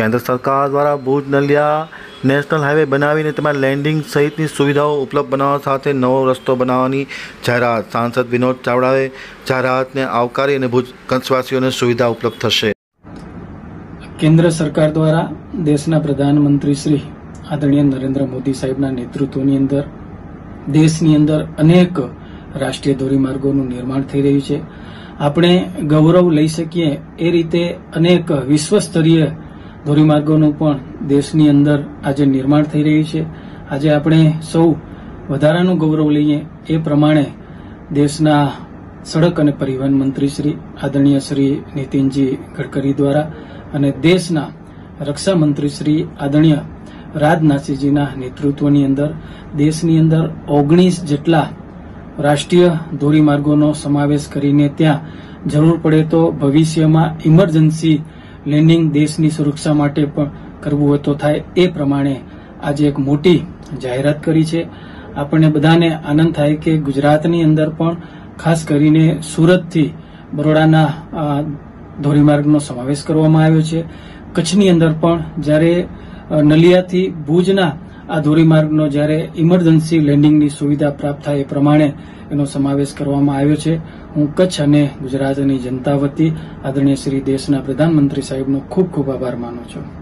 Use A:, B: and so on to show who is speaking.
A: કેન્દ્ર સરકાર દ્વારા ભુજ, નલિયા નેશનલ હાઈવે બનાવીને તેમાં લેન્ડિંગ સહિતની સુવિધાઓ ઉપલબ્ધ બનાવવા સાથે નવો રસ્તો બનાવવાની જાહેરાત. સાંસદ વિનોદ ચાવડાએ જાહેરાતને આવકારી અને ભુજ કચ્છવાસીઓને સુવિધા ઉપલબ્ધ થશે.
B: કેન્દ્ર સરકાર દ્વારા દેશના પ્રધાનમંત્રી શ્રી આદરણીય નરેન્દ્ર મોદી સાહેબના નેતૃત્વની અંદર, દેશની અંદર અનેક રાષ્ટ્રીય ધોરીમાર્ગોનું નિર્માણ થઈ રહ્યું છે. આપણે ગૌરવ લઈ શકીએ એ રીતે અનેક વિશ્વસ્તરીય ધોરીમાર્ગોનું પણ દેશની અંદર આજે નિર્માણ થઈ રહ્યું છે. આજે આપણે સૌ વધારાનું ગૌરવ લઈએ એ પ્રમાણે દેશના સડક અને પરિવહન મંત્રી શ્રી આદરણીય શ્રી નીતિનજી ગડકરી દ્વારા અને દેશના રક્ષા મંત્રી શ્રી આદરણીય રાજનાથસિંહજીના નેતૃત્વની અંદર દેશની અંદર ઓગણીસ જેટલા રાષ્ટ્રીય ધોરીમાર્ગોનો સમાવેશ કરીને ત્યાં જરૂર પડે તો ભવિષ્યમાં ઇમરજન્સી લેન્ડિંગ દેશની સુરક્ષા માટે પણ કરવું હોય તો થાય. એ પ્રમાણે આજે એક મોટી જાહેરાત કરી છે. આપણને બધાને આનંદ થાય કે ગુજરાતની અંદર પણ ખાસ કરીને સુરતથી બરોડાના ધોરીમાર્ગનો સમાવેશ કરવામાં આવ્યો છે. કચ્છની અંદર પણ જ્યારે નલિયાથી ભુજના આ ધોરીમાર્ગનો જ્યારે ઇમરજન્સી લેન્ડિંગની સુવિધા પ્રાપ્ત થાય એ પ્રમાણે એનો સમાવેશ કરવામાં આવ્યો છે. હું કચ્છ અને ગુજરાતની જનતા વતી આદરણીય શ્રી દેશના પ્રધાનમંત્રી સાહેબનો ખૂબ ખૂબ આભાર માનું છું.